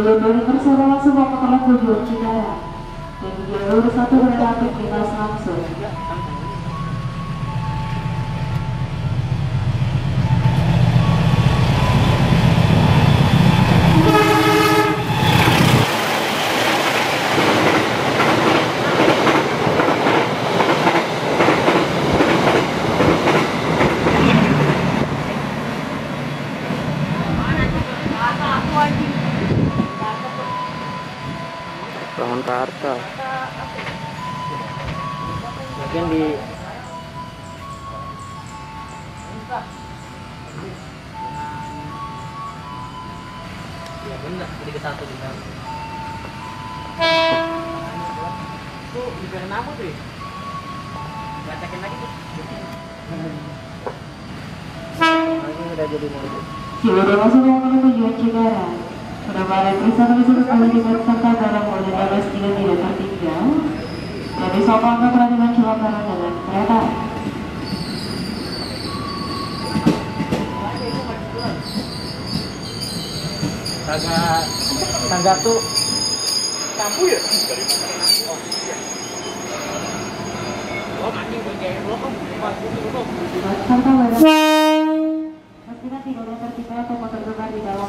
jalur bersama langsung mau ke tujuan Cikarang dan di jalur satu kereta aktivitas langsung. bangun Karta mungkin di ya benda jadi ke satu di tuh di tuh lagi tuh udah jadi mobil. Masuk ke tujuan Penambahan periksa tersebut mengakibat dalam MS3 tidak tertinggal dari karena dengan kereta. Tangga, tangga tuh ya? Oh, lo kok lo. Tidak tertinggal atau di dalam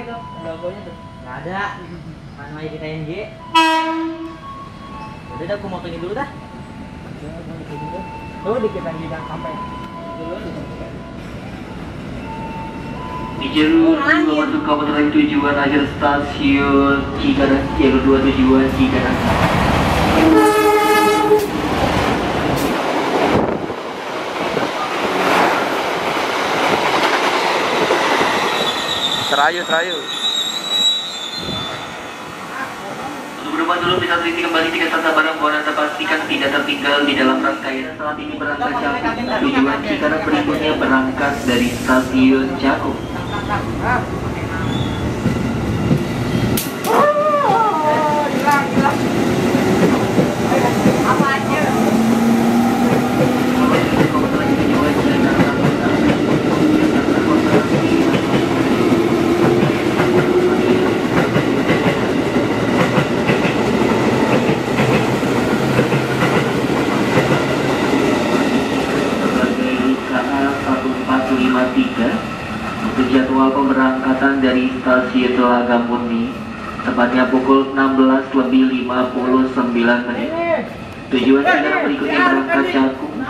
backup logonya tuh? Gak ada. Mana aja kita NG. Ya udah dah, aku mau dulu dah. Tuh dikit lagi jangan sampai. Dulu. Di jalur dua masuk kawasan tujuan akhir stasiun Cikarang, jalur dua tujuan Cikarang. serayu serayu berubah dulu bisa teliti kembali tiga serta barang bawaan pastikan tidak tertinggal di dalam rangkaian. Saat ini berangkat Cakung tujuan Cikarang berikutnya berangkat dari stasiun Cakung jadwal pemberangkatan dari stasiun Telaga Murni, tepatnya pukul 16 lebih 59 menit. Tujuan kita berikutnya berangkat Cakung.